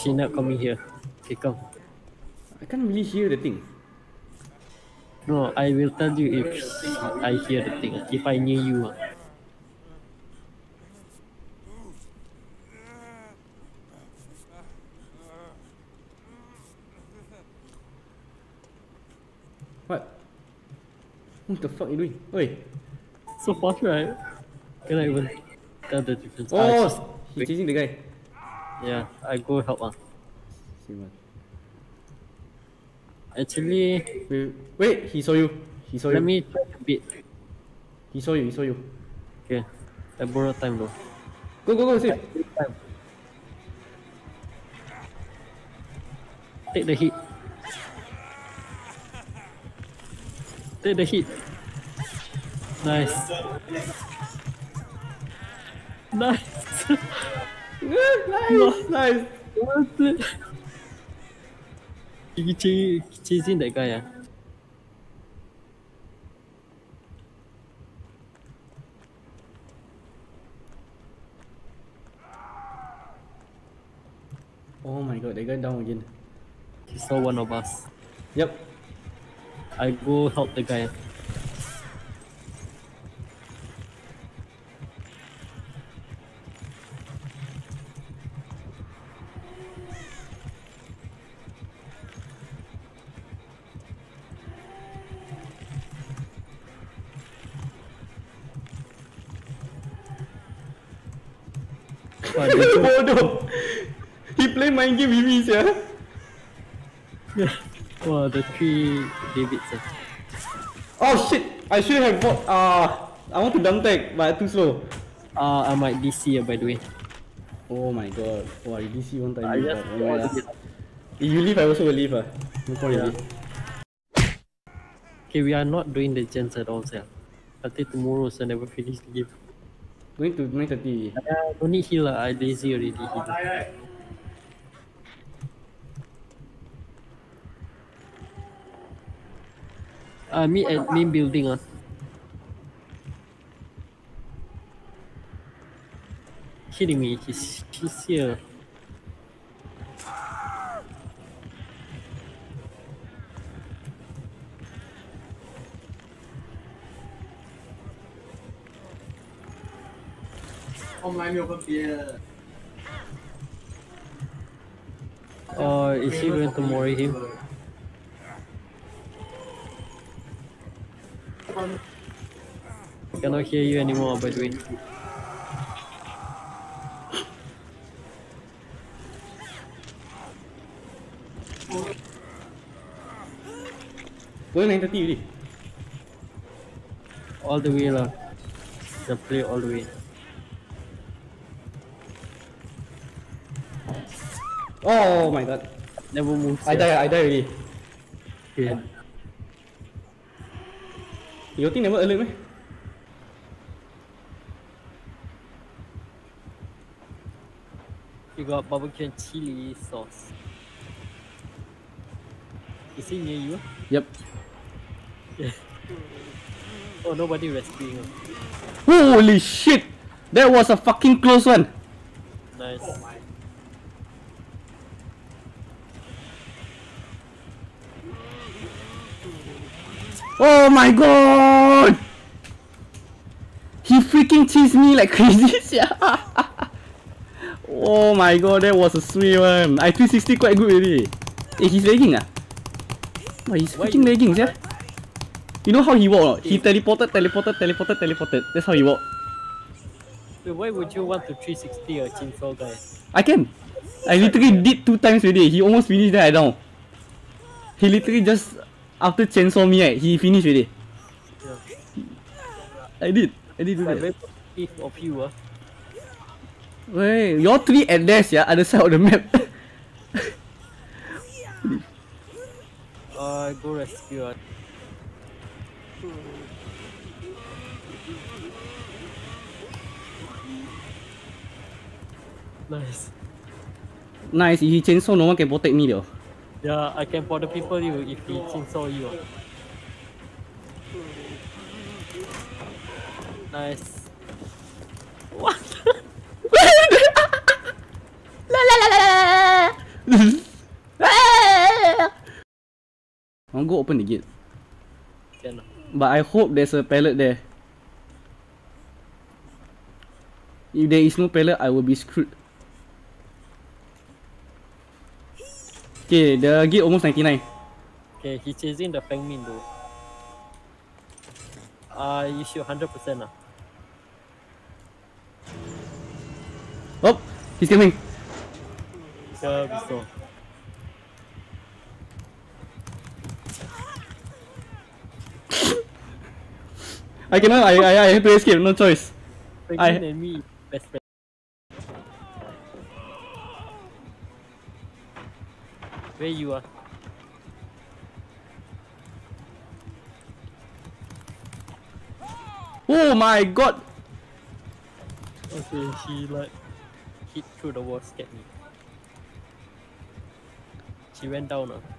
she not coming here. Okay, come. I can't really hear the thing. No, I will tell you if I hear the thing. If I near you. ah. What? What the fuck you doing? Oi. So fast, right? Cannot even tell the difference. Ah, Oh, she's- he chasing the guy. Yeah, I go help. ah. Same one. Actually, Wait, wait, he saw you. He saw let you. me try a bit. He saw you. He saw you. Okay, I borrow time though. Go, go, go, save. Time. Take the hit. Take the hit. Nice. Nice. nice, nice. He ch- chasing that guy ah. Oh my god, that guy down again. He saw one of us. Yep. I go help the guy. Bodoh. He play mind game with me, sia. Wah, the three Davids eh. Oh shit! I should have bought. Ah, I want to dunk tag, but too slow. Uh, I might DC ah, by the way. Oh my god. Wow, you DC one time. I you just got- oh. If you leave, I also will leave. Ah, no point Yeah. Okay, we are not doing the gens at all, sir. Until tomorrow, so I never finish the game. Going to 930. Uh, don't need heal lah, I lazy already heal. Uh, meet at main building ah. Kidding me, he's, he's here. Oh, is he going to mori him? I Cannot hear you anymore, by the way. Going 930 already. All the way lah. The play all the way. Oh my god. Never move. I die, I die already. Okay. Your thing never alert me? You got barbecue and chili sauce. Is he near you? Yep. Oh, nobody rescuing him. Holy shit! That was a fucking close one. Nice. Oh my god! He freaking teased me like crazy, sia. oh my god, that was a sweet one. I 360 quite good already. Eh, he's lagging ah? Why he's freaking lagging, sia. You know how he walk? He teleported, teleported, teleported, teleported. That's how he walk. Wait, why would you want to 360 a chainsaw guy? I can. I literally did two times already. He almost finished that I down. He literally just after chainsaw me, right, he finished already. I did. I did do that. very positive of you ah. Wait, your three at there, yeah, other side of the map. Uh, go rescue ah. Nice. nice, if he chainsaw, no one can protect me though. Yeah, I can for the people you if he chainsaw you. Nice. What? la la la la la. I want go open the gate. Can. But I hope there's a pallet there. If there is no pallet, I will be screwed. Okay, the gate almost 99. Okay, he's chasing the Feng Min though. Uh, you shoot 100% ah. Oh, he's coming. We saw. I cannot, I, I, I have to escape, no choice. Feng I- and me, best friend. Where you are? Oh my god! Okay, she like hit through the wall, scared me. She went down ah.